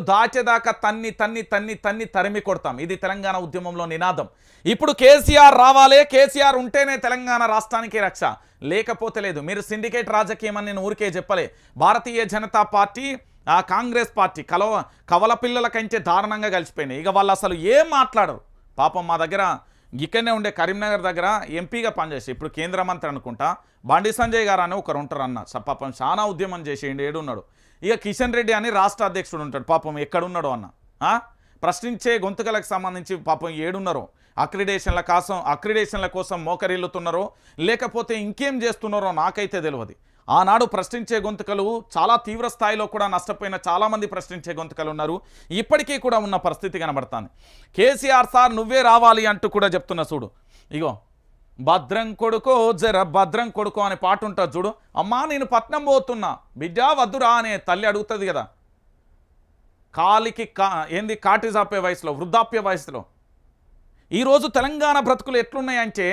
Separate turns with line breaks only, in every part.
దాచేదాకా తన్ని తన్ని తన్ని తన్ని తరిమి కొడతాం. ఇది తెలంగాణ ఉద్యమంలో నినాదం. ఇప్పుడు కేసీఆర్ రావాలే కేసీఆర్ ఉంటేనే తెలంగాణ రాష్ట్రానికి రక్ష. లేకపోతే లేదు. మీరు సిండికేట్ రాజకీయం అని నేను ఊరికే చెప్పలే. భారతీయ జనతా పార్టీ ఆ కాంగ్రెస్ పార్టీ కలవ కవల పిల్లల కంటే దారుణంగా కలిసిపోయినాయి. ఇక వాళ్ళు అసలు ఏం మాట్లాడరు? పాపం మా దగ్గర ఇక్కడనే ఉండే కరీంనగర్ దగ్గర ఎంపీగా పనిచేసి ఇప్పుడు కేంద్ర మంత్రి అనుకుంటా బండి సంజయ్ గారు అని ఒకరు ఉంటారు అన్న స- పాపం చాలా ఉద్యమం చేసేయండి ఏడున్నాడు ఇక కిషన్ రెడ్డి అని రాష్ట్ర అధ్యక్షుడు ఉంటాడు. పాపం ఎక్కడున్నాడు అన్న. ఆ? ప్రశ్నించే గొంతుకలకు సంబంధించి పాపం ఏడున్నారో. అక్రిడేషన్ల కోసం అక్రిడేషన్ల కోసం మోకరిల్లుతున్నారో. లేకపోతే ఇంకేం చేస్తున్నారో నాకైతే తెలియదు ఆనాడు ప్రశ్నించే గొంతుకలు చాలా తీవ్ర స్థాయిలో కూడా నష్టపోయిన చాలామంది ప్రశ్నించే గొంతుకలు ఉన్నారు. ఇప్పటికీ కూడా ఉన్న పరిస్థితి కనబడుతుంది. కేసీఆర్ సార్ నువ్వే రావాలి అంటూ కూడా చెప్తున్న చూడు. ఇగో భద్రం కొడుకో జర భద్రం కొడుకో అనే పాట ఉంటుంది చూడు. అమ్మా నేను పట్నం పోతున్నా. బిడ్డా వద్దురా అనే తల్లి అడుగుతుంది కదా. కాలికి కా ఏంది కాటి జాపే వయసులో వృద్ధాప్య వయసులో. ఈరోజు తెలంగాణ బ్రతుకులు ఎట్లున్నాయంటే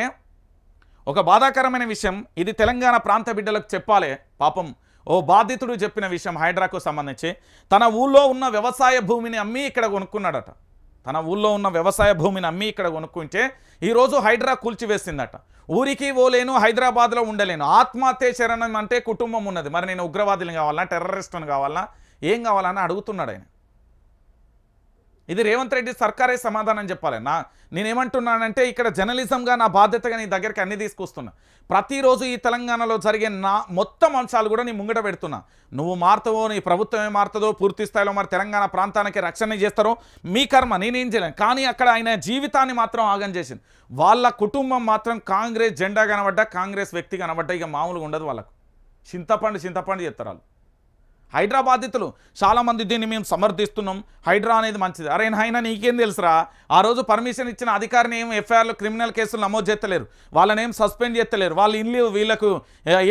ఒక బాధాకరమైన విషయం. ఇది తెలంగాణ ప్రాంత బిడ్డలకు చెప్పాలి. పాపం ఓ బాధితుడు చెప్పిన విషయం హైడ్రాకు సంబంధించి. తన ఊళ్ళో ఉన్న వ్యవసాయ భూమిని అమ్మి ఇక్కడ కొనుక్కున్నాడట. తన ఊళ్ళో ఉన్న వ్యవసాయ భూమిని అమ్మి ఇక్కడ కొనుక్కుంటే ఈరోజు హైడ్రా కూల్చివేసిందట. ఊరికి ఓలేను హైదరాబాద్లో ఉండలేను. ఆత్మహత్య శరణం అంటే కుటుంబం ఉన్నది. మరి నేను ఉగ్రవాదులు కావాలా టెర్రరిస్టును కావాలా ఏం కావాలని అడుగుతున్నాడు ఆయన. ఇది రేవంత్ రెడ్డి సర్కారే సమాధానం చెప్పాలి. నా నేనేమంటున్నానంటే ఇక్కడ జర్నలిజంగా నా బాధ్యతగా నీ దగ్గరికి అన్ని తీసుకొస్తున్నా. ప్రతిరోజు ఈ తెలంగాణలో జరిగే నా మొత్తం అంశాలు కూడా నీ ముంగట పెడుతున్నా. నువ్వు మారుతావో నీ ప్రభుత్వమే మారుతుందో పూర్తి స్థాయిలో మరి తెలంగాణ ప్రాంతానికి రక్షణ చేస్తారో మీ కర్మ నేనేం చేయలేను. కానీ అక్కడ ఆయన జీవితాన్ని మాత్రం ఆగం చేసింది వాళ్ళ కుటుంబం మాత్రం కాంగ్రెస్ జెండా కనబడ్డా కాంగ్రెస్ వ్యక్తి కనబడ్డా ఇక మామూలుగా ఉండదు వాళ్ళకు. చింతపండు చింతపండు చెప్తారు వాళ్ళు. హైడ్రా బాధితులు. చాలామంది దీన్ని మేము సమర్థిస్తున్నాం. హైడ్రా అనేది మంచిది. అరే నాయన నీకేం తెలుసురా? ఆ రోజు పర్మిషన్ ఇచ్చిన అధికారిని ఏం ఎఫ్ఐఆర్లు క్రిమినల్ కేసులు నమోదు చేస్తలేరు. వాళ్ళని ఏం సస్పెండ్ చేస్తలేరు. వాళ్ళ ఇల్లు వీళ్ళకు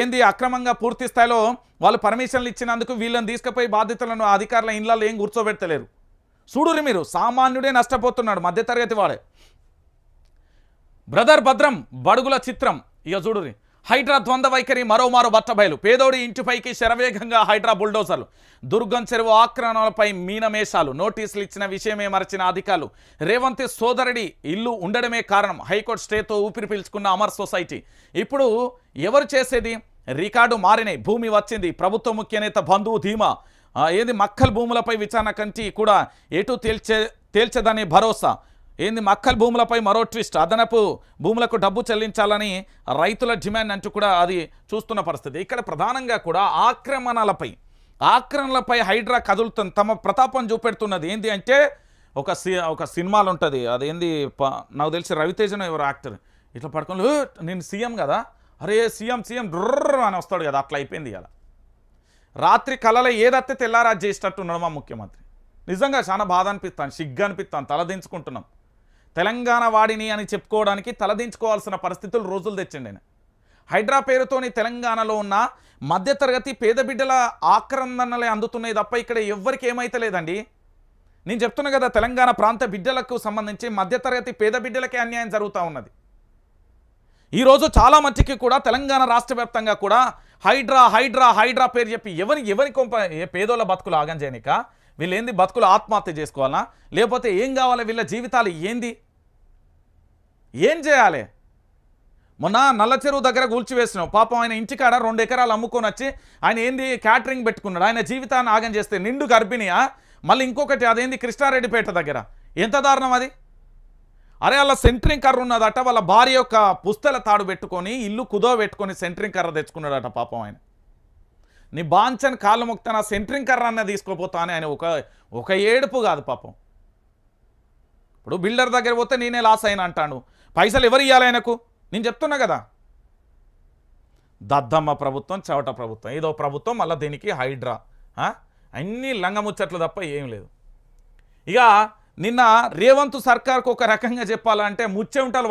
ఏంది అక్రమంగా పూర్తి స్థాయిలో వాళ్ళు పర్మిషన్లు ఇచ్చినందుకు వీళ్ళని తీసుకుపోయి బాధితులను అధికారుల ఇళ్ళలో ఏం కూర్చోబెట్టలేరు చూడురి మీరు సామాన్యుడే నష్టపోతున్నాడు మధ్యతరగతి వాడే. బ్రదర్ భద్రం బడుగుల చిత్రం. ఇక చూడురి హైడ్రా ద్వంద్వ వైఖరి మరోమారు బట్టబయలు పేదోడి ఇంటిపైకి శరవేగంగా హైడ్రా బుల్డోజర్లు. దుర్గం చెరువు ఆక్రమణలపై మీనమేషాలు. నోటీసులు ఇచ్చిన విషయమే మరచిన అధికారులు. రేవంత్ సోదరుడి ఇల్లు ఉండడమే కారణం. హైకోర్టు స్టేతో ఊపిరి పీల్చుకున్న అమర్ సొసైటీ. ఇప్పుడు ఎవరు చేసేది? రికార్డు మారినాయి భూమి వచ్చింది. ప్రభుత్వ ముఖ్యనేత బంధువు ధీమా. ఏది? మక్కల్ భూములపై విచారణ కంటి కూడా ఎటు తేల్చే తేల్చదనే భరోసా. ఏంది మక్కల్ భూములపై మరో ట్విస్ట్? అదనపు భూములకు డబ్బు చెల్లించాలని రైతుల డిమాండ్ అంటూ కూడా అది చూస్తున్న పరిస్థితి. ఇక్కడ ప్రధానంగా కూడా ఆక్రమణలపై ఆక్రమణలపై హైడ్రా కదులుతుంది తమ ప్రతాపం చూపెడుతున్నది. ఏంది అంటే ఒక సి ఒక సినిమాలు ఉంటుంది అదేంది నాకు తెలిసి రవితేజను ఎవరు యాక్టర్. ఇట్లా పడుకుని నేను సీఎం కదా? అరే సీఎం సీఎం డ్రర్ అని వస్తాడు కదా అట్లా అయిపోయింది కదా. రాత్రి కళలో ఏదైతే తెల్లారా చేసేటట్టున్నాడు మా ముఖ్యమంత్రి. నిజంగా చాలా బాధ అనిపిస్తాను సిగ్గు అనిపిస్తాను తలదించుకుంటున్నాం. తెలంగాణ వాడిని అని చెప్పుకోవడానికి తలదించుకోవాల్సిన పరిస్థితులు రోజులు తెచ్చండి ఆయన. హైడ్రా పేరుతోని తెలంగాణలో ఉన్న మధ్యతరగతి పేద బిడ్డల ఆక్రందనలే అందుతున్నాయి తప్ప ఇక్కడ ఎవ్వరికి ఏమైతే లేదండి నేను చెప్తున్నా కదా తెలంగాణ ప్రాంత బిడ్డలకు సంబంధించి మధ్యతరగతి పేద బిడ్డలకే అన్యాయం జరుగుతూ ఉన్నది. ఈరోజు చాలా మట్టికి కూడా తెలంగాణ రాష్ట్ర వ్యాప్తంగా కూడా హైడ్రా హైడ్రా హైడ్రా పేరు చెప్పి ఎవరి ఎవరి కొంప పేదోళ్ళ బతుకులు ఆగం చేయనిక వీళ్ళేంది బతుకులు ఆత్మహత్య చేసుకోవాలా? లేకపోతే ఏం కావాలి? వీళ్ళ జీవితాలు ఏంది? ఏం చేయాలి? మొన్న నల్ల చెరువు దగ్గర కూల్చివేసినావు పాపం ఆయన ఇంటికాడ రెండు ఎకరాలు అమ్ముకొని వచ్చి ఆయన ఏంది క్యాటరింగ్ పెట్టుకున్నాడు. ఆయన జీవితాన్ని ఆగం చేస్తే నిండు గర్భిణియా మళ్ళీ ఇంకొకటి అదేంది కృష్ణారెడ్డిపేట దగ్గర? ఎంత దారుణం అది? అరే వాళ్ళ సెంట్రింగ్ కర్ర ఉన్నదట వాళ్ళ భార్య యొక్క పుస్తల తాడు పెట్టుకొని ఇల్లు కుదో పెట్టుకొని సెంట్రింగ్ కర్ర తెచ్చుకున్నాడట పాపం ఆయన. నీ బాంచన్ కాళ్ళు మొక్తా నా సెంట్రింగ్ కర్ర అన్న తీసుకోపోతా అని ఆయన ఒక ఒక ఏడుపు కాదు పాపం. ఇప్పుడు బిల్డర్ దగ్గర పోతే నేనే లాస్ అయినా అంటాను పైసలు ఎవరు ఇవ్వాలి ఆయనకు? నేను చెప్తున్నా కదా. దద్దమ్మ ప్రభుత్వం చవట ప్రభుత్వం. ఏదో ప్రభుత్వం మళ్ళీ దీనికి హైడ్రా. ఆ? అన్ని లంగముచ్చట్లు తప్ప ఏం లేదు. ఇక నిన్న రేవంత్ సర్కార్కు ఒక రకంగా చెప్పాలంటే ముచ్చెమటలు